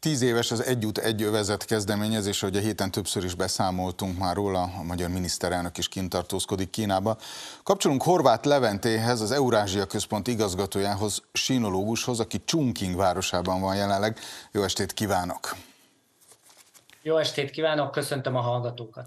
Tíz éves az Együtt Egy Övezet kezdeményezés, hogy a héten többször is beszámoltunk már róla, a magyar miniszterelnök is kintartózkodik Kínába. Kapcsolunk Horváth Leventéhez, az Eurázsia Központ igazgatójához, sinológushoz, aki Chungking városában van jelenleg. Jó estét kívánok! Jó estét kívánok, köszöntöm a hallgatókat!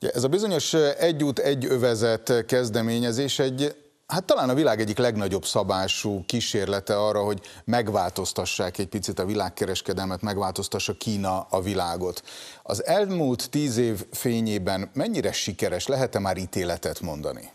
Ez a bizonyos Együtt Egy Övezet kezdeményezés egy hát talán a világ egyik legnagyobb szabású kísérlete arra, hogy megváltoztassák egy picit a világkereskedelmet, megváltoztassa Kína a világot. Az elmúlt tíz év fényében mennyire sikeres, lehet-e már ítéletet mondani?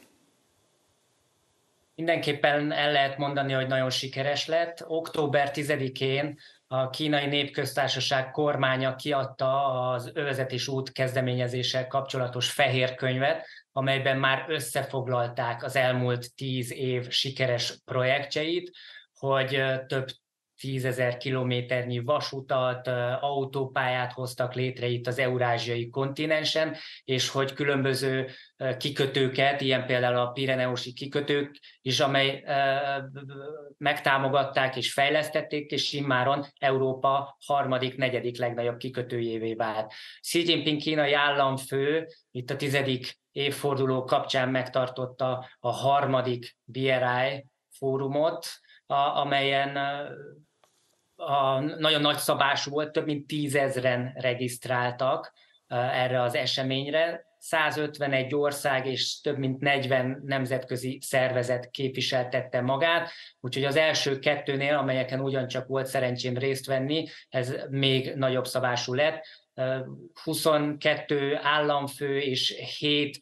Mindenképpen el lehet mondani, hogy nagyon sikeres lett. Október 10-én a kínai népköztársaság kormánya kiadta az övezetés út kezdeményezéssel kapcsolatos fehér könyvet, amelyben már összefoglalták az elmúlt tíz év sikeres projektjeit, hogy több tízezer kilométernyi vasutat, autópályát hoztak létre itt az eurázsiai kontinensen, és hogy különböző kikötőket, ilyen például a Pireneusi kikötők is, amely megtámogatták és fejlesztették, és immáron Európa harmadik, negyedik legnagyobb kikötőjévé vált. Xi Jinping kínai államfő itt a tizedik évforduló kapcsán megtartotta a harmadik BRI fórumot, a, amelyen a, nagyon nagy szabású volt, több mint tízezren regisztráltak erre az eseményre. 151 ország és több mint 40 nemzetközi szervezet képviseltette magát, úgyhogy az első kettőnél, amelyeken ugyancsak volt szerencsém részt venni, ez még nagyobb szabású lett. 22 államfő és 7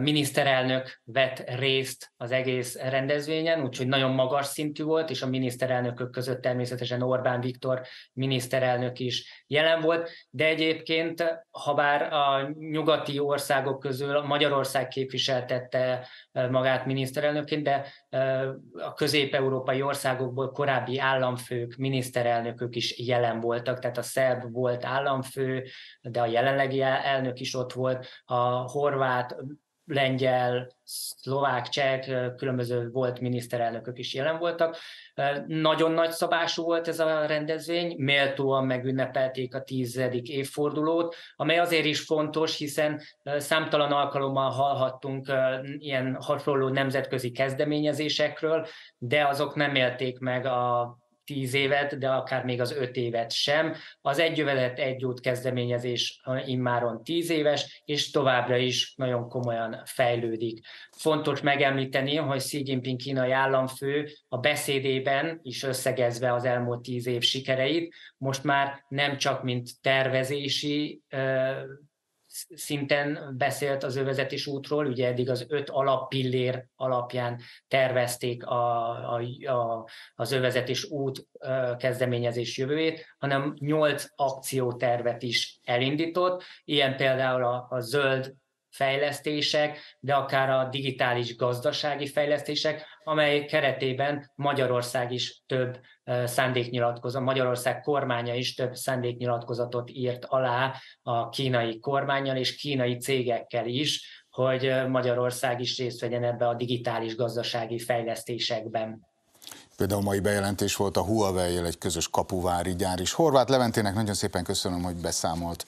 miniszterelnök vett részt az egész rendezvényen, úgyhogy nagyon magas szintű volt, és a miniszterelnökök között természetesen Orbán Viktor miniszterelnök is jelen volt, de egyébként, ha bár a nyugati országok közül Magyarország képviseltette magát miniszterelnökként, de a közép-európai országokból korábbi államfők, miniszterelnökök is jelen voltak, tehát a szerb volt államfő, de a jelenlegi elnök is ott volt, a horvát, lengyel, szlovák, cseh, különböző volt miniszterelnökök is jelen voltak. Nagyon nagy szabású volt ez a rendezvény, méltóan megünnepelték a tizedik évfordulót, amely azért is fontos, hiszen számtalan alkalommal hallhattunk ilyen hasonló nemzetközi kezdeményezésekről, de azok nem élték meg a tíz évet, de akár még az öt évet sem. Az egyövelet egy út kezdeményezés immáron tíz éves, és továbbra is nagyon komolyan fejlődik. Fontos megemlíteni, hogy Xi Jinping kínai államfő a beszédében is összegezve az elmúlt tíz év sikereit, most már nem csak mint tervezési szinten beszélt az övezetés útról, ugye eddig az öt alappillér alapján tervezték a, a, a, az övezetés út kezdeményezés jövőjét, hanem nyolc akciótervet is elindított, ilyen például a, a zöld fejlesztések, de akár a digitális gazdasági fejlesztések, amely keretében Magyarország is több szándéknyilatkozat, Magyarország kormánya is több szándéknyilatkozatot írt alá a kínai kormányjal és kínai cégekkel is, hogy Magyarország is részt vegyen ebbe a digitális gazdasági fejlesztésekben. Például mai bejelentés volt a huawei egy közös kapuvári gyár is. Horváth Leventének nagyon szépen köszönöm, hogy beszámolt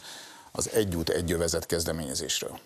az Egyút Egyövezet kezdeményezésről.